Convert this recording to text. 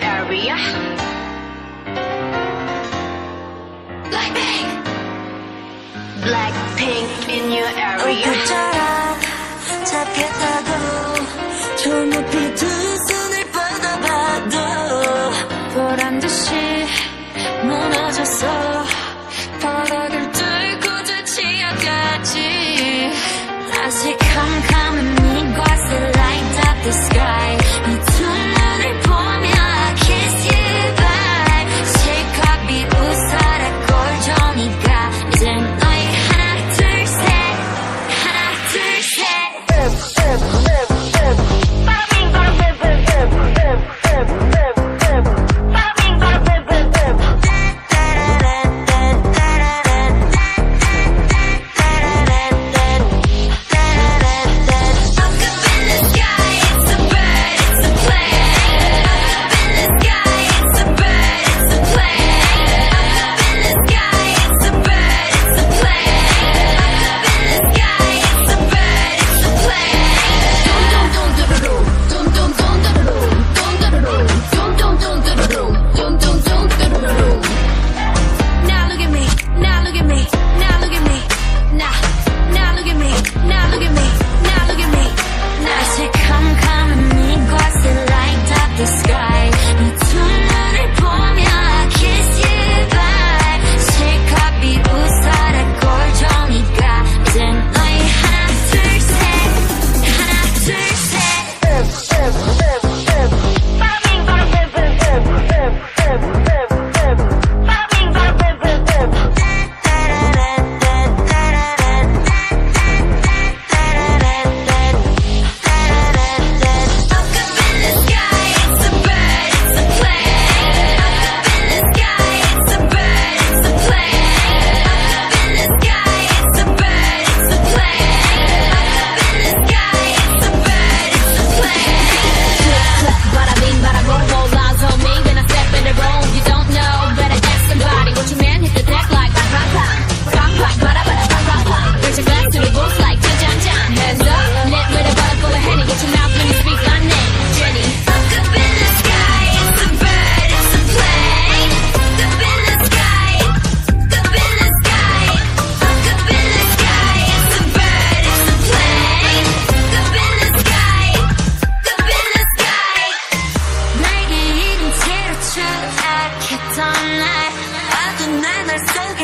area. Blackpink! Blackpink in your area.